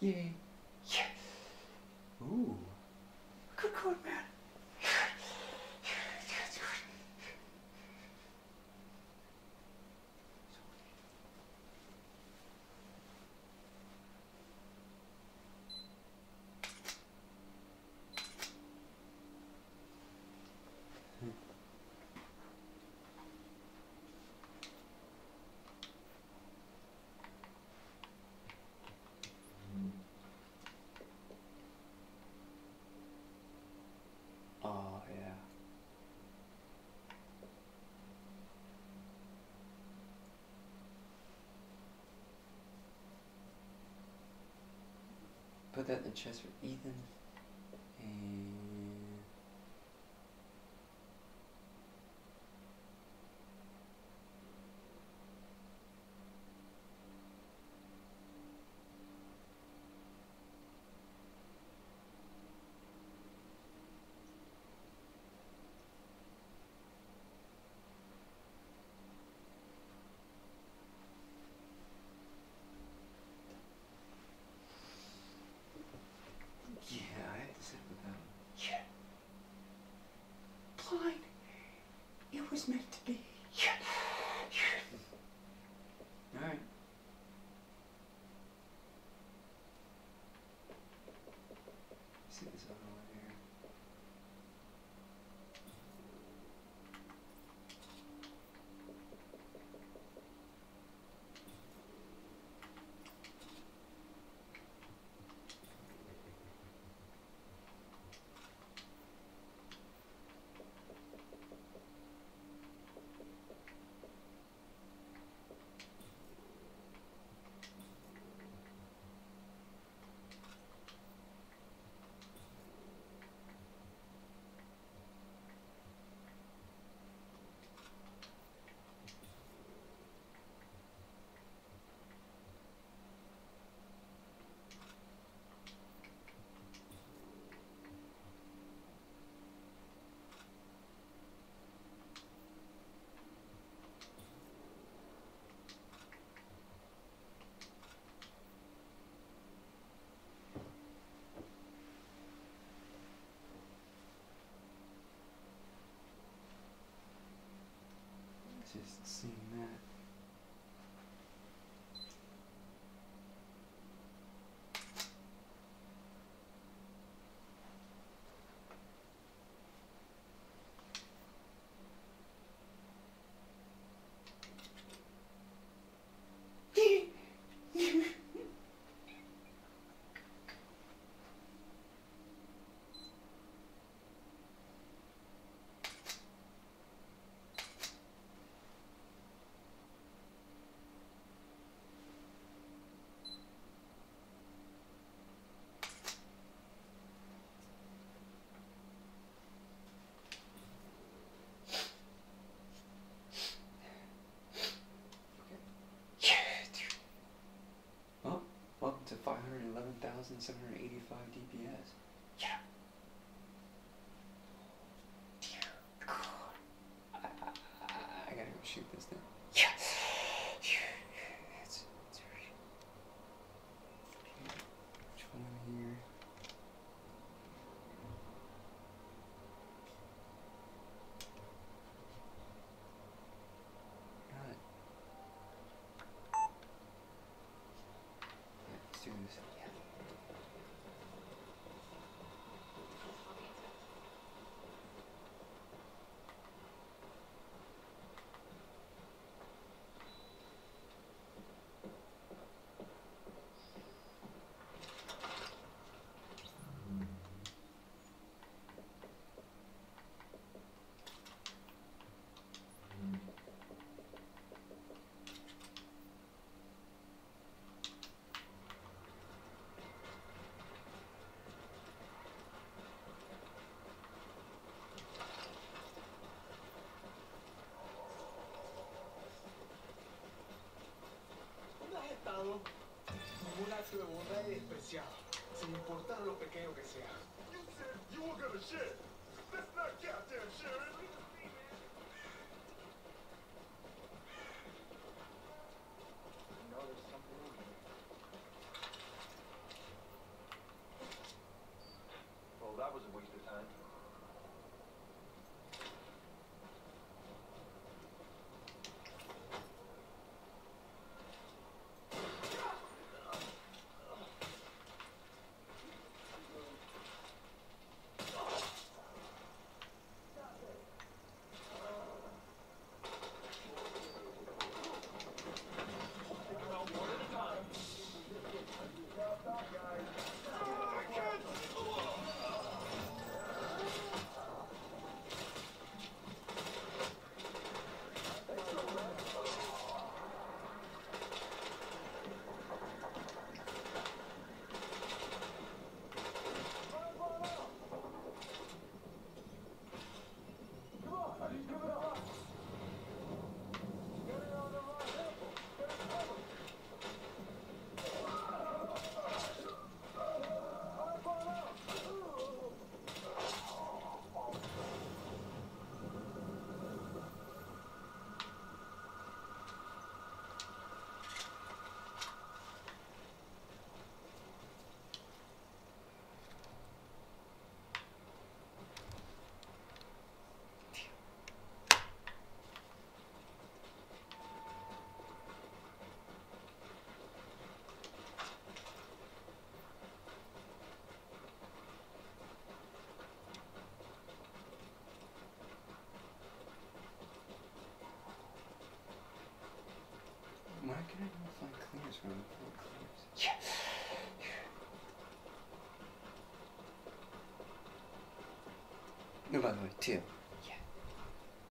Yeah. put that in the chest for Ethan. And 1,785 DPS. un acto de bondad y despreciado, sin importar lo pequeño que sea. You said you were gonna share. That's not goddamn sharing. Why can I not find clears when I'm full clears? Yes! No, by the way, too.